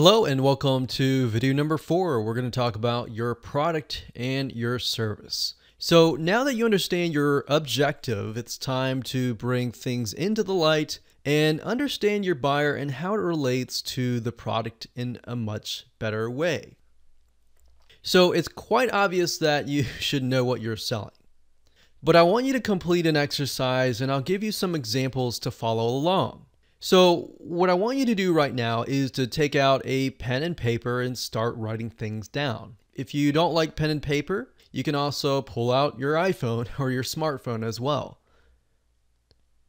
Hello and welcome to video number four. We're going to talk about your product and your service. So now that you understand your objective, it's time to bring things into the light and understand your buyer and how it relates to the product in a much better way. So it's quite obvious that you should know what you're selling. But I want you to complete an exercise and I'll give you some examples to follow along. So what I want you to do right now is to take out a pen and paper and start writing things down. If you don't like pen and paper, you can also pull out your iPhone or your smartphone as well.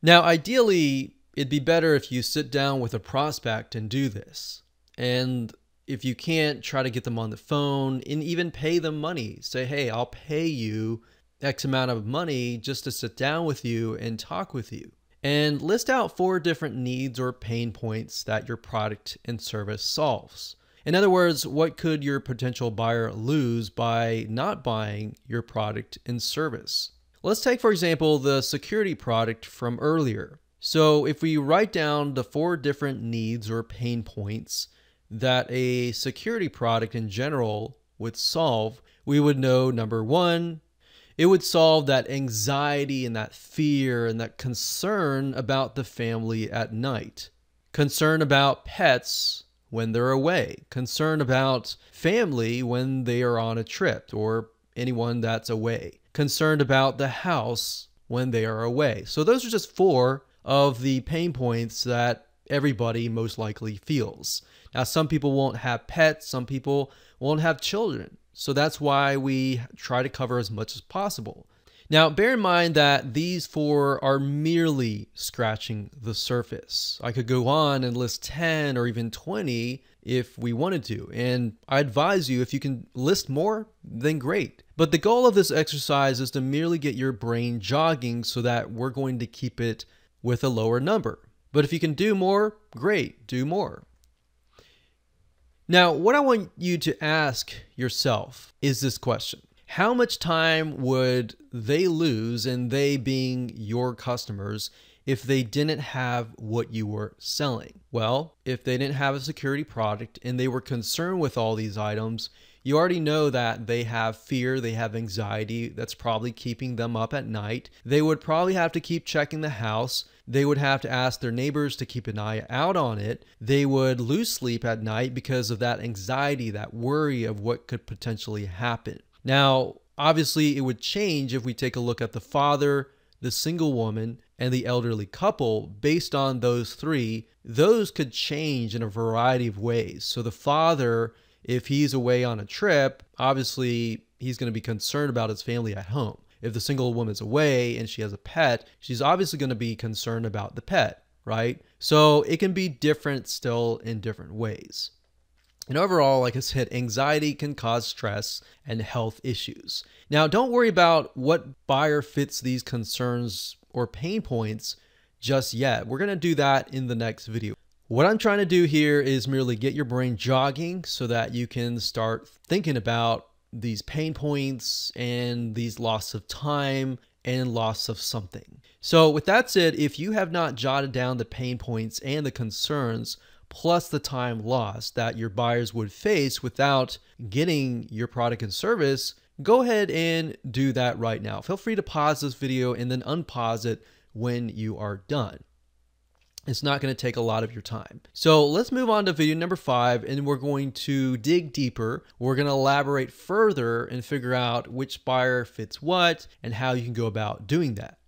Now, ideally, it'd be better if you sit down with a prospect and do this. And if you can't, try to get them on the phone and even pay them money. Say, hey, I'll pay you X amount of money just to sit down with you and talk with you and list out four different needs or pain points that your product and service solves. In other words, what could your potential buyer lose by not buying your product and service? Let's take, for example, the security product from earlier. So, if we write down the four different needs or pain points that a security product in general would solve, we would know number one, it would solve that anxiety and that fear and that concern about the family at night. Concern about pets when they're away. Concern about family when they are on a trip or anyone that's away. Concerned about the house when they are away. So those are just four of the pain points that everybody most likely feels. Now, some people won't have pets, some people won't have children. So that's why we try to cover as much as possible. Now, bear in mind that these four are merely scratching the surface. I could go on and list 10 or even 20 if we wanted to. And I advise you, if you can list more, then great. But the goal of this exercise is to merely get your brain jogging so that we're going to keep it with a lower number. But if you can do more, great, do more. Now, what I want you to ask yourself is this question How much time would they lose, and they being your customers, if they didn't have what you were selling? Well, if they didn't have a security product and they were concerned with all these items, you already know that they have fear, they have anxiety that's probably keeping them up at night. They would probably have to keep checking the house. They would have to ask their neighbors to keep an eye out on it. They would lose sleep at night because of that anxiety, that worry of what could potentially happen. Now, obviously, it would change if we take a look at the father, the single woman, and the elderly couple based on those three. Those could change in a variety of ways. So the father if he's away on a trip, obviously he's going to be concerned about his family at home. If the single woman's away and she has a pet, she's obviously going to be concerned about the pet, right? So it can be different still in different ways. And overall, like I said, anxiety can cause stress and health issues. Now, don't worry about what buyer fits these concerns or pain points just yet. We're going to do that in the next video. What I'm trying to do here is merely get your brain jogging so that you can start thinking about these pain points and these loss of time and loss of something. So with that said, if you have not jotted down the pain points and the concerns plus the time lost that your buyers would face without getting your product and service, go ahead and do that right now. Feel free to pause this video and then unpause it when you are done. It's not going to take a lot of your time. So let's move on to video number five, and we're going to dig deeper. We're going to elaborate further and figure out which buyer fits what and how you can go about doing that.